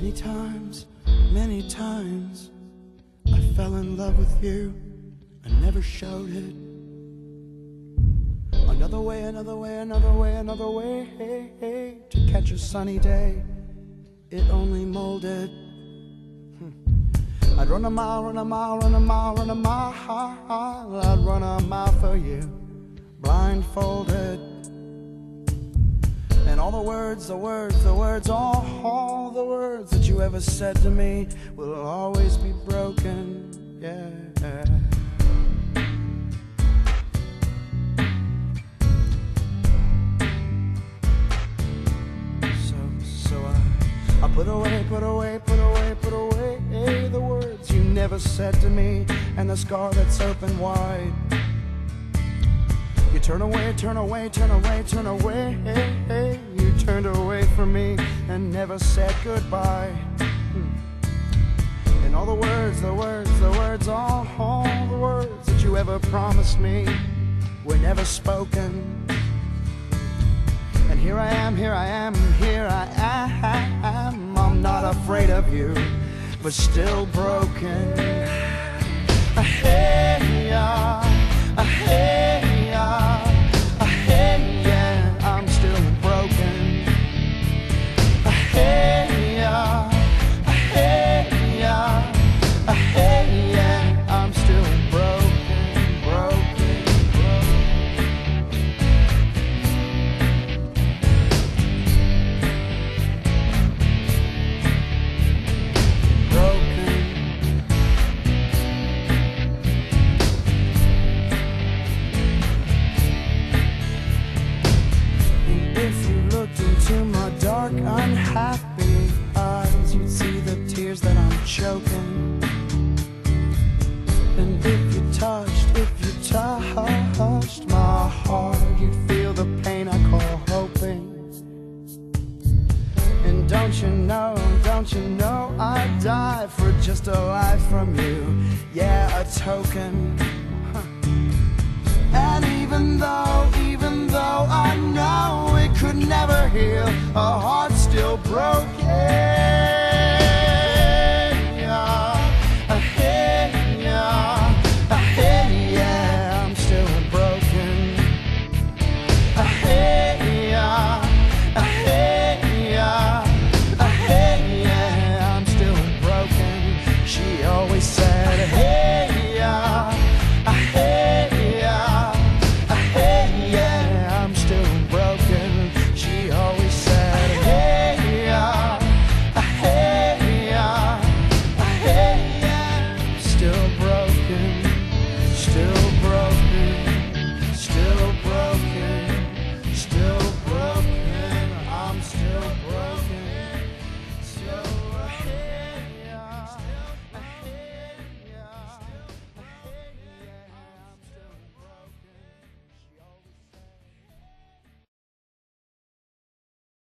Many times, many times, I fell in love with you. I never showed it. Another way, another way, another way, another way hey, hey, to catch a sunny day. It only molded. Hmm. I'd run a mile, run a mile, run a mile, run a mile. I'd run a mile for you, blindfolded. All the words, the words, the words, all, all the words that you ever said to me will always be broken. Yeah. So, so I, I put away, put away, put away, put away the words you never said to me and the scar that's open wide. Turn away, turn away, turn away, turn away. You turned away from me and never said goodbye. And all the words, the words, the words, all, all the words that you ever promised me were never spoken. And here I am, here I am, here I am. I'm not afraid of you, but still broken. Hey, don't you know, I'd die for just a life from you. Yeah, a token. Huh. And even though,